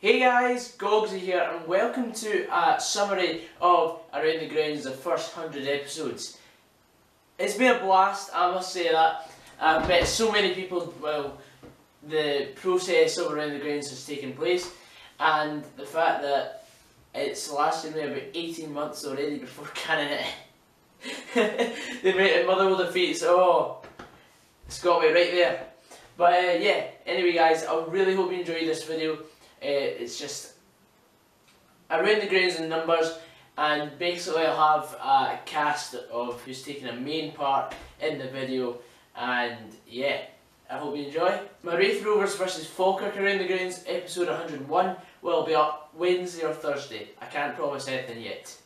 Hey guys, Goggsy here and welcome to a summary of Around the Grounds, the first 100 episodes. It's been a blast, I must say that. I've met so many people while the process of Around the Grounds has taken place and the fact that it's lasted me about 18 months already before canning it. the amount of Motherwell defeats, oh, it's got me right there. But uh, yeah, anyway guys, I really hope you enjoyed this video. Uh, it's just around the grounds and numbers and basically I'll have a cast of who's taking a main part in the video and yeah, I hope you enjoy. My Raith Rovers versus Falkirk around the grounds episode 101 will be up Wednesday or Thursday. I can't promise anything yet.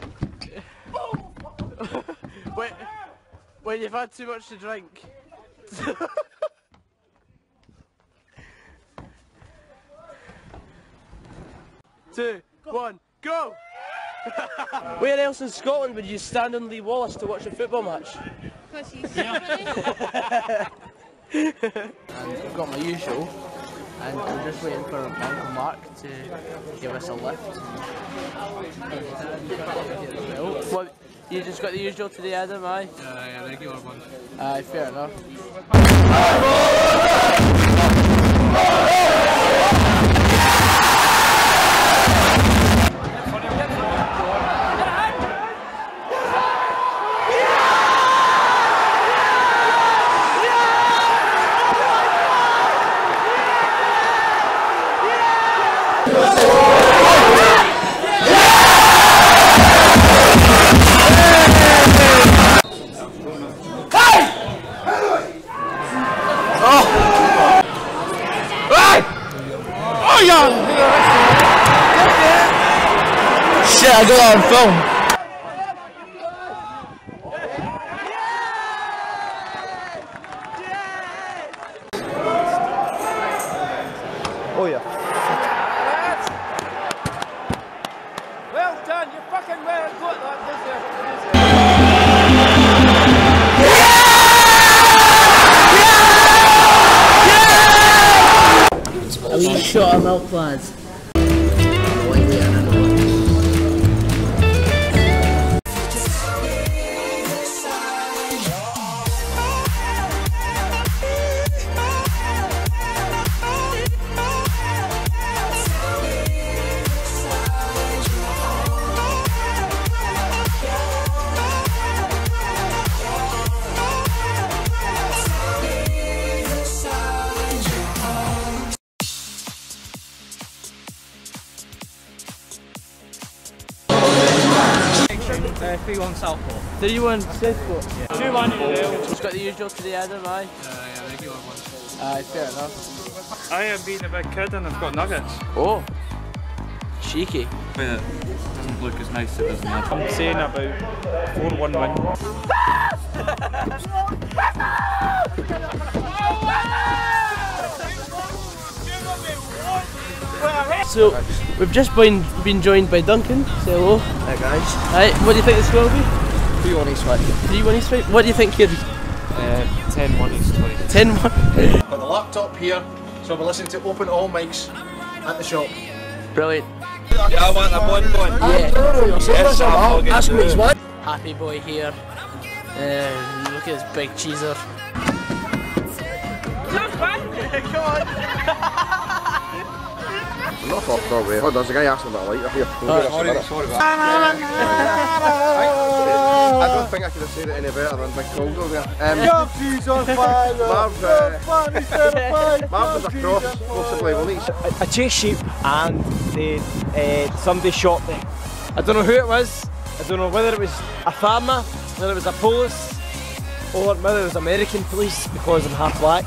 when, when you've had too much to drink. two, one, go! Where else in Scotland would you stand on Lee Wallace to watch a football match? Because he's and I've got my usual, and we're just waiting for Uncle Mark to give us a lift. What, you just got the usual today, Adam, aye? Yeah, yeah, regular one. Aye, fair enough. I got that on film. Oh yeah. Well done, you fucking well got that, A wee shot of milk, lads. Uh, 3 1 Southport. 3 1 Southport. 2 1 in the Just got the usual today, Adam, aye? Yeah, yeah, regular one. Aye, fair enough. I am being a big kid and I've got nuggets. Oh. Cheeky. But it doesn't look as nice as it does in that. I'm saying about 4 1 win. So, we've just been, been joined by Duncan. Say hello. Hi guys, Right, what do you think the score will be? who on East West? 3 1 East right? What do you think here? Uh, 10 1 East 20. 10 1. Got the laptop here, so we're listening to open all mics at the shop. Brilliant. Yeah, I want a one one. Yeah. Yes, I'll get Ask me what? Happy boy here. Uh, look at this big cheeser. I'm not Hold. Sorry, sorry I don't think I could have said it any better than Big Cold over there. Um, uh, a cross, possibly? I chased sheep and they, uh, somebody shot me. I don't know who it was. I don't know whether it was a farmer, whether it was a police, or whether it was American police because I'm half black.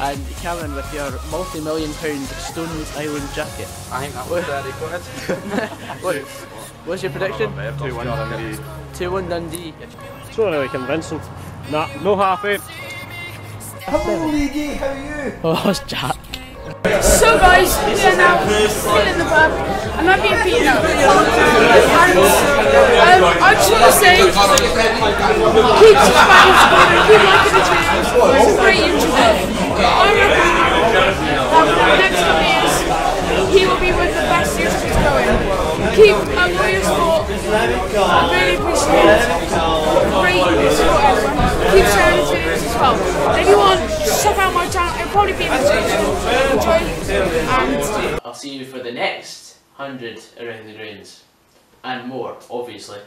And Cameron with your multi-million pound Stones Island jacket. I think that was very good. What, what's your prediction? 2 1 Dundee. 2-1 Dundee. It's not really convincing. Nah, no happy. How are you? Oh, it's Jack. So guys, we are now still in the pub. and I'm not being beaten up. And um, I just want to say, keep subscribing, keep liking the see you for the next 100 Around the Greens. And more, obviously.